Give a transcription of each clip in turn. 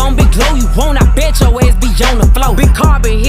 on big Glo, you won't, I bet your ass be on the floor. Big carbon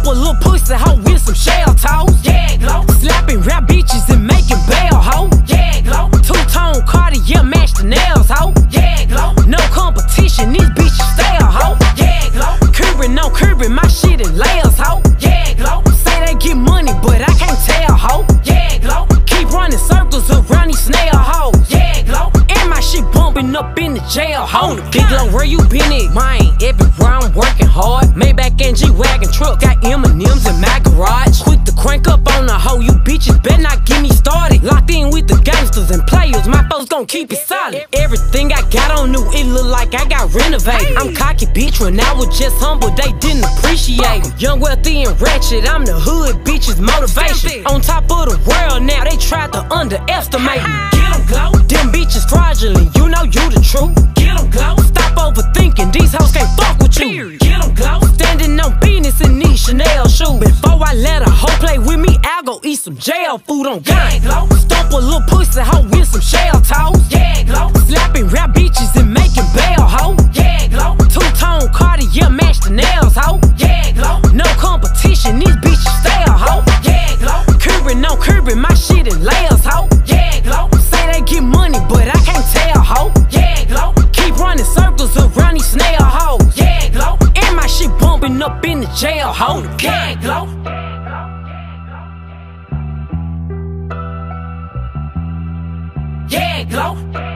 Stomp a little pussy hoe with some shell toes. Yeah, Glo. Slapping rap bitches and making bail hoe. Yeah, Glo. Two tone Cartier match the nails hoe. Yeah, Glo. No competition, these bitches stale hoe. Yeah, Glo. Cuban on Cuban, my shit in layers hoe. Yeah, Glo. Say they get money, but I can't tell hoe. Yeah, Glo. Keep running circles around these snail hoes. Yeah, Glo. And my shit bumping up in the jail hoe. Big Glo, where you been at? Mine, everywhere I'm working hard. And G wagon truck, got M&M's in my garage. Quick to crank up on the hoe, you bitches better not get me started. Locked in with the gangsters and players, my folks gon' keep it solid. Everything I got on new, it look like I got renovated. I'm cocky bitch when I was just humble, they didn't appreciate me. Young, wealthy, and ratchet, I'm the hood bitches motivation. On top of the world now, they tried to underestimate me. Get 'em Glo, them bitches fraudulent, you know you the truth. Get 'em Glo, stop overthinking, these hoes Before I let a hoe play with me, I'll go eat some jail food on gang. stomp a little up in the jail hoe. Yeah, Glo. Yeah, Glo.